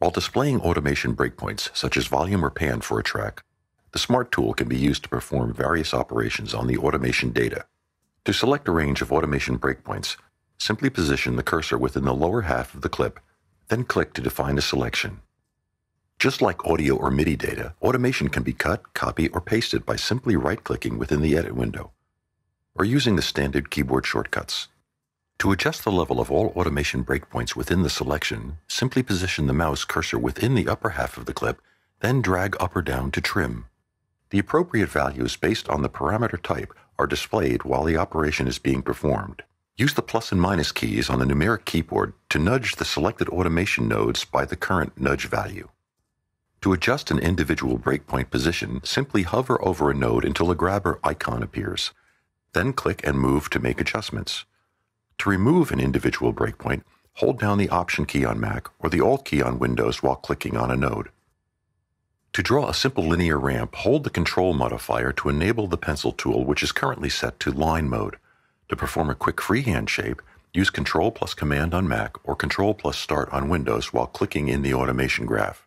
While displaying automation breakpoints, such as volume or pan for a track, the Smart tool can be used to perform various operations on the automation data. To select a range of automation breakpoints, simply position the cursor within the lower half of the clip, then click to define a selection. Just like audio or MIDI data, automation can be cut, copied, or pasted by simply right-clicking within the edit window, or using the standard keyboard shortcuts. To adjust the level of all automation breakpoints within the selection, simply position the mouse cursor within the upper half of the clip, then drag up or down to trim. The appropriate values based on the parameter type are displayed while the operation is being performed. Use the plus and minus keys on the numeric keyboard to nudge the selected automation nodes by the current nudge value. To adjust an individual breakpoint position, simply hover over a node until a grabber icon appears. Then click and move to make adjustments. To remove an individual breakpoint, hold down the Option key on Mac or the Alt key on Windows while clicking on a node. To draw a simple linear ramp, hold the Control modifier to enable the pencil tool which is currently set to line mode. To perform a quick freehand shape, use Control plus Command on Mac or Control plus Start on Windows while clicking in the automation graph.